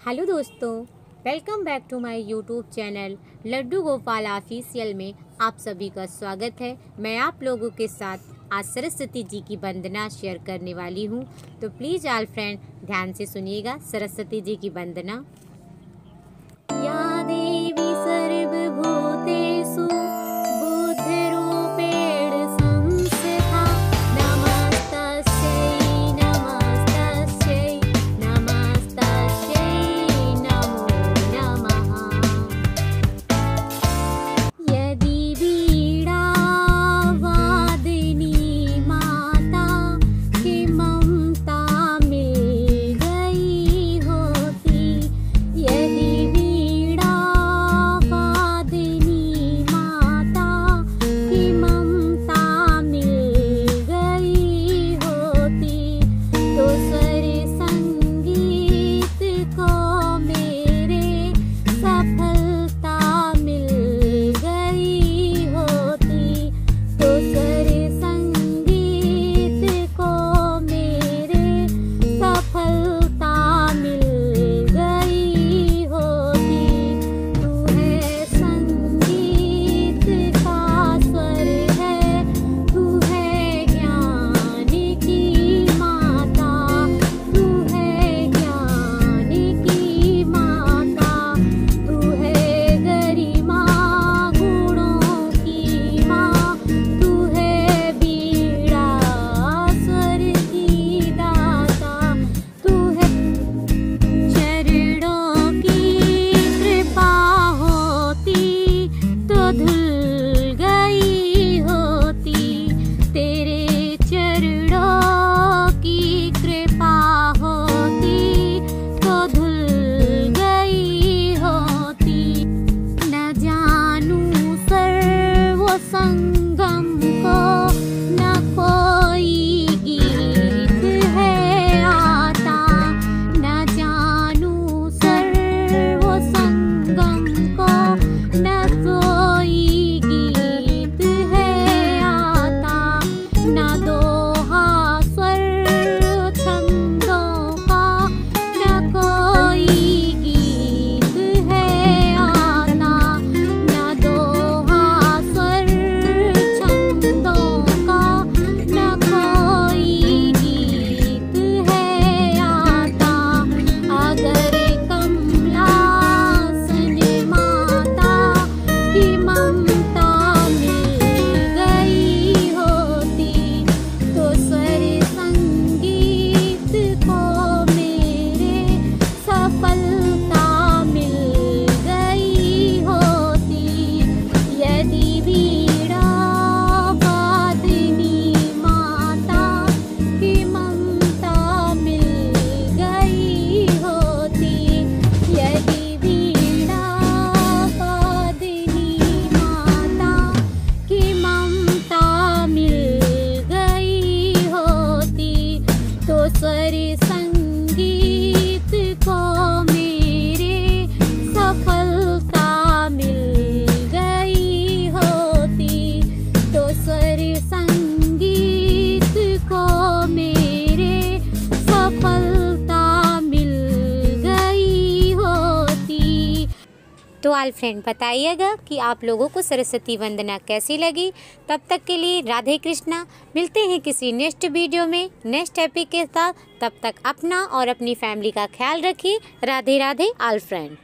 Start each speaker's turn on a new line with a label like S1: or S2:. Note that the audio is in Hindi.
S1: हेलो दोस्तों, welcome back to my YouTube channel Laddu Gopal official में आप सभी का स्वागत है। मैं आप लोगों के साथ आज सरस्वती जी की वंदना शेयर करने वाली हूँ। तो प्लीज़ आल फ्रेंड ध्यान से सुनिएगा सरस्वती जी की वंदना। या तो आल फ्रेंड बताइएगा कि आप लोगों को सरस्वती वंदना कैसी लगी। तब तक के लिए राधे कृष्णा, मिलते हैं किसी नेक्स्ट वीडियो में, नेक्स्ट टॉपिक के साथ। तब तक अपना और अपनी फैमिली का ख्याल रखिए। राधे राधे आल फ्रेंड